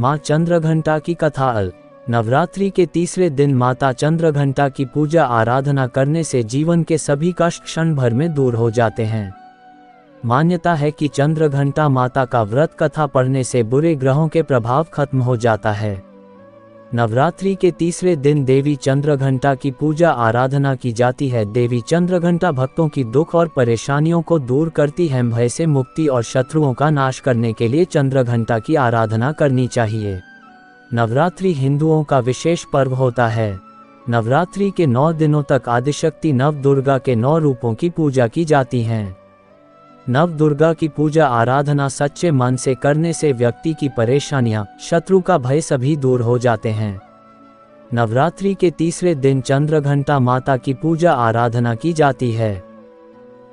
माँ चंद्रघंटा की कथा अल। नवरात्रि के तीसरे दिन माता चंद्रघंटा की पूजा आराधना करने से जीवन के सभी कष्ट क्षण भर में दूर हो जाते हैं। मान्यता है कि चंद्रघंटा माता का व्रत कथा पढ़ने से बुरे ग्रहों के प्रभाव खत्म हो जाता है। नवरात्रि के तीसरे दिन देवी चंद्रघंटा की पूजा आराधना की जाती है। देवी चंद्रघंटा भक्तों की दुख और परेशानियों को दूर करती है। भय से मुक्ति और शत्रुओं का नाश करने के लिए चंद्रघंटा की आराधना करनी चाहिए। नवरात्रि हिंदुओं का विशेष पर्व होता है। नवरात्रि के नौ दिनों तक आदिशक्ति नव दुर्गा के नौ रूपों की पूजा की जाती हैं। नव दुर्गा की पूजा आराधना सच्चे मन से करने से व्यक्ति की परेशानियाँ, शत्रु का भय सभी दूर हो जाते हैं। नवरात्रि के तीसरे दिन चंद्रघंटा माता की पूजा आराधना की जाती है।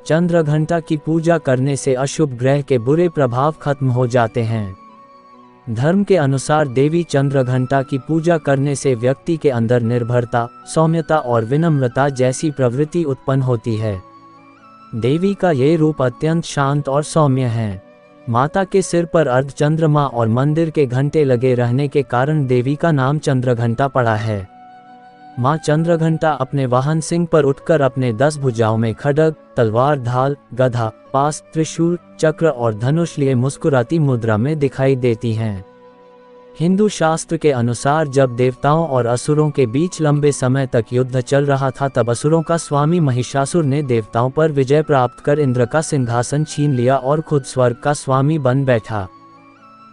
चंद्रघंटा की पूजा करने से अशुभ ग्रह के बुरे प्रभाव खत्म हो जाते हैं। धर्म के अनुसार देवी चंद्रघंटा की पूजा करने से व्यक्ति के अंदर निर्भरता, सौम्यता और विनम्रता जैसी प्रवृत्ति उत्पन्न होती है। देवी का ये रूप अत्यंत शांत और सौम्य है। माता के सिर पर अर्ध चंद्रमा और मंदिर के घंटे लगे रहने के कारण देवी का नाम चंद्रघंटा पड़ा है। माँ चंद्रघंटा अपने वाहन सिंह पर उठकर अपने दस भुजाओं में खडग, तलवार ढाल, गधा, पास, त्रिशूल, चक्र और धनुष लिए मुस्कुराती मुद्रा में दिखाई देती हैं। हिंदू शास्त्र के अनुसार जब देवताओं और असुरों के बीच लंबे समय तक युद्ध चल रहा था तब असुरों का स्वामी महिषासुर ने देवताओं पर विजय प्राप्त कर इंद्र का सिंहासन छीन लिया और खुद स्वर्ग का स्वामी बन बैठा।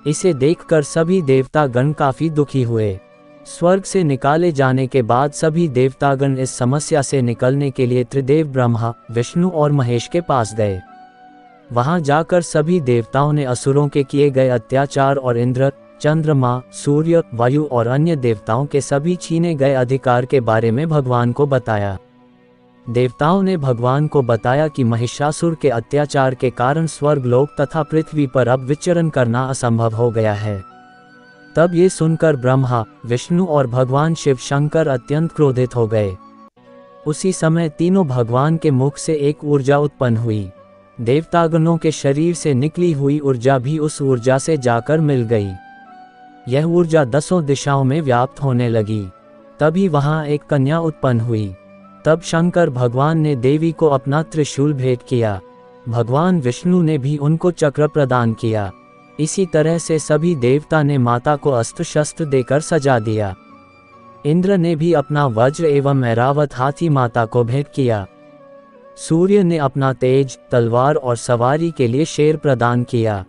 इसे देखकर सभी देवता गण काफ़ी दुखी हुए। स्वर्ग से निकाले जाने के बाद सभी देवतागण इस समस्या से निकलने के लिए त्रिदेव ब्रह्मा, विष्णु और महेश के पास गए। वहाँ जाकर सभी देवताओं ने असुरों के किए गए अत्याचार और इंद्र चंद्रमा, सूर्य, वायु और अन्य देवताओं के सभी छीने गए अधिकार के बारे में भगवान को बताया। देवताओं ने भगवान को बताया कि महिषासुर के अत्याचार के कारण स्वर्ग लोक तथा पृथ्वी पर अब विचरण करना असंभव हो गया है। तब ये सुनकर ब्रह्मा, विष्णु और भगवान शिव शंकर अत्यंत क्रोधित हो गए। उसी समय तीनों भगवान के मुख से एक ऊर्जा उत्पन्न हुई। देवतागणों के शरीर से निकली हुई ऊर्जा भी उस ऊर्जा से जाकर मिल गई। यह ऊर्जा दसों दिशाओं में व्याप्त होने लगी। तभी वहाँ एक कन्या उत्पन्न हुई। तब शंकर भगवान ने देवी को अपना त्रिशूल भेंट किया। भगवान विष्णु ने भी उनको चक्र प्रदान किया। इसी तरह से सभी देवता ने माता को अस्त्र शस्त्र देकर सजा दिया। इंद्र ने भी अपना वज्र एवं ऐरावत हाथी माता को भेंट किया। सूर्य ने अपना तेज, तलवार और सवारी के लिए शेर प्रदान किया।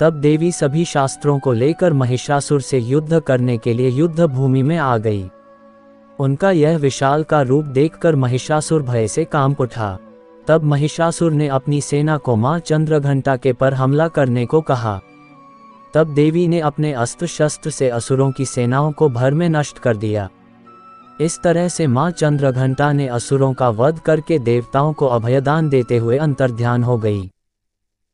तब देवी सभी शास्त्रों को लेकर महिषासुर से युद्ध करने के लिए युद्ध भूमि में आ गई। उनका यह विशाल का रूप देखकर महिषासुर भय से काम उठा। तब महिषासुर ने अपनी सेना को माँ चंद्रघंटा के पर हमला करने को कहा। तब देवी ने अपने अस्त्र शस्त्र से असुरों की सेनाओं को भर में नष्ट कर दिया। इस तरह से माँ चंद्रघंटा ने असुरों का वध करके देवताओं को अभयदान देते हुए अंतर्ध्यान हो गई।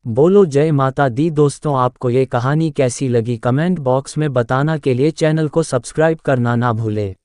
बोलो, जय माता दी। दोस्तों, आपको ये कहानी कैसी लगी? कमेंट बॉक्स में बताना के लिए चैनल को सब्सक्राइब करना ना भूले।